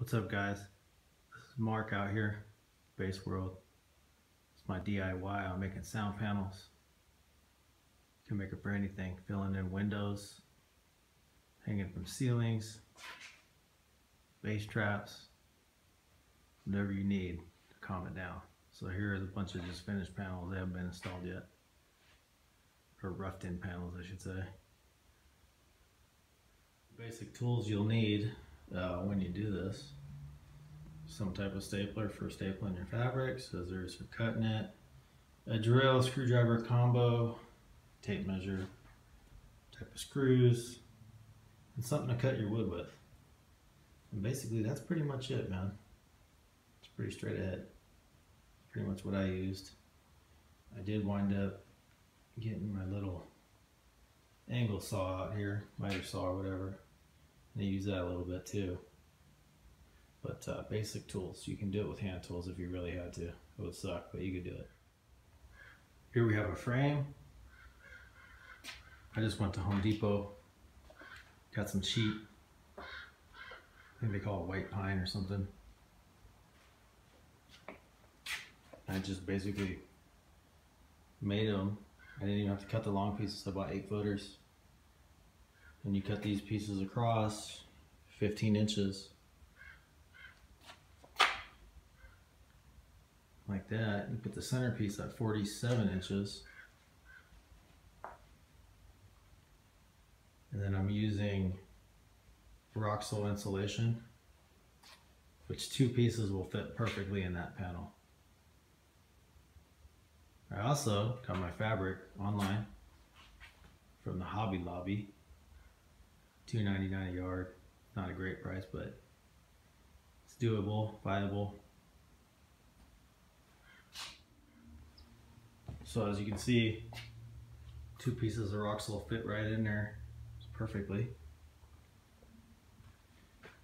What's up guys? This is Mark out here, Bass World. It's my DIY on making sound panels. You can make it for anything, filling in windows, hanging from ceilings, bass traps, whatever you need to calm it down. So here is a bunch of just finished panels, they haven't been installed yet. Or roughed in panels I should say. Basic tools you'll need uh, when you do this. Some type of stapler for stapling your fabric, scissors for cutting it, a drill, screwdriver combo, tape measure, type of screws, and something to cut your wood with. And basically that's pretty much it, man. It's pretty straight ahead. Pretty much what I used. I did wind up getting my little angle saw out here, miter saw or whatever. And I use that a little bit too. But uh, basic tools. You can do it with hand tools if you really had to. It would suck, but you could do it. Here we have a frame. I just went to Home Depot. Got some cheap, I think they call it white pine or something. I just basically made them. I didn't even have to cut the long pieces. I bought eight footers. And you cut these pieces across 15 inches. Like that. You put the centerpiece at 47 inches. And then I'm using Roxul insulation, which two pieces will fit perfectly in that panel. I also got my fabric online from the Hobby Lobby. $2.99 a yard. Not a great price, but it's doable, viable. So as you can see, two pieces of Roxul fit right in there perfectly.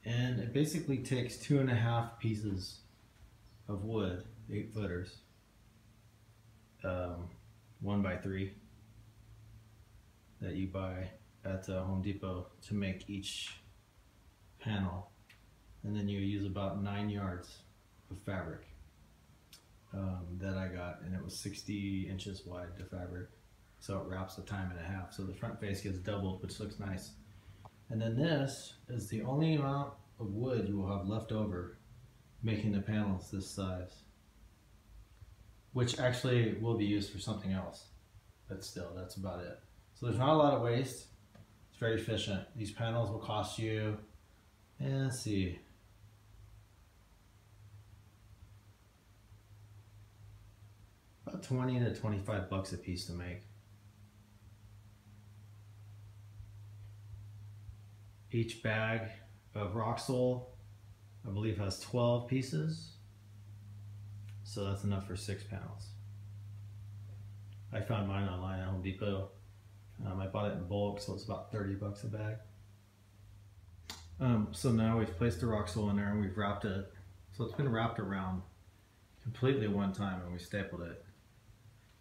And it basically takes two and a half pieces of wood, eight footers, um, one by three that you buy at uh, Home Depot to make each panel. And then you use about nine yards of fabric um, that I got, and it was 60 inches wide, the fabric. So it wraps a time and a half. So the front face gets doubled, which looks nice. And then this is the only amount of wood you will have left over making the panels this size. Which actually will be used for something else. But still, that's about it. So there's not a lot of waste. It's very efficient. These panels will cost you, and let's see, about 20 to 25 bucks a piece to make. Each bag of Roxul, I believe, has 12 pieces. So that's enough for six panels. I found mine online at Home Depot. Um, I bought it in bulk, so it's about 30 bucks a bag. Um, so now we've placed the Roxul in there and we've wrapped it. So it's been wrapped around completely one time and we stapled it.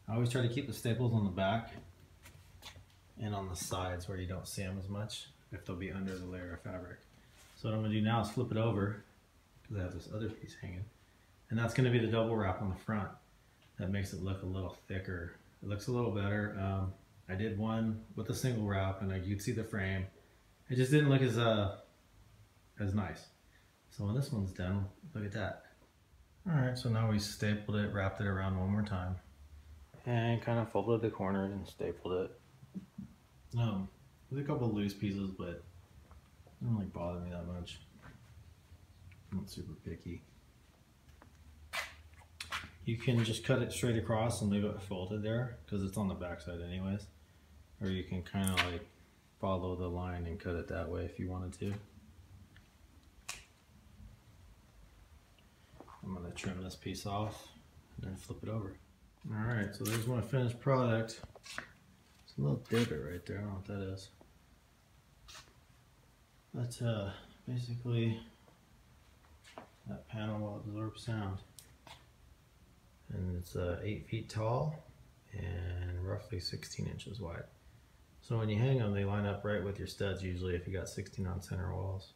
I always try to keep the staples on the back and on the sides where you don't see them as much if they'll be under the layer of fabric. So what I'm gonna do now is flip it over because I have this other piece hanging. And that's gonna be the double wrap on the front. That makes it look a little thicker. It looks a little better. Um, I did one with a single wrap and you would see the frame. It just didn't look as uh, as nice. So when this one's done, look at that. All right, so now we stapled it, wrapped it around one more time. And kind of folded the corners and stapled it. Um, there's a couple loose pieces, but it don't really bother me that much. I'm not super picky. You can just cut it straight across and leave it folded there because it's on the back side anyways. Or you can kind of like follow the line and cut it that way if you wanted to. I'm going to trim this piece off and then flip it over. Alright, so there's my finished product. It's a little divot right there, I don't know what that is. That's uh, basically that panel will absorb sound. And it's uh, 8 feet tall and roughly 16 inches wide. So when you hang them, they line up right with your studs usually if you got 16 on center walls.